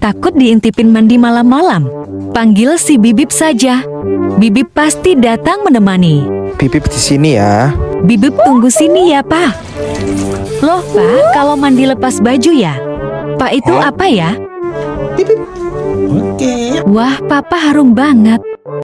takut diintipin mandi malam-malam. Panggil si Bibip saja. Bibip pasti datang menemani. Bibip di sini ya. Bibip tunggu sini ya, Pak. Loh, Pak, kalau mandi lepas baju ya? Pak itu apa ya? Oke. Wah, Papa harum banget.